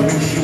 Every